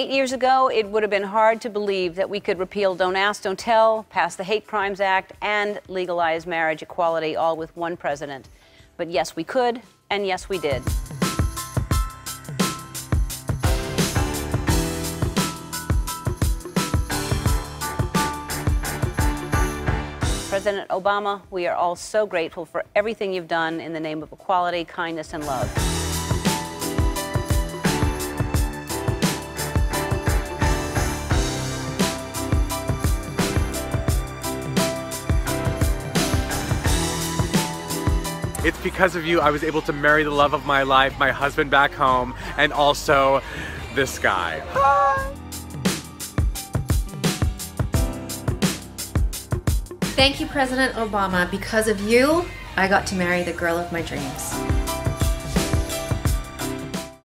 Eight years ago, it would have been hard to believe that we could repeal Don't Ask, Don't Tell, pass the Hate Crimes Act, and legalize marriage equality all with one president. But yes, we could, and yes, we did. President Obama, we are all so grateful for everything you've done in the name of equality, kindness, and love. It's because of you I was able to marry the love of my life, my husband back home, and also this guy. Thank you, President Obama. Because of you, I got to marry the girl of my dreams.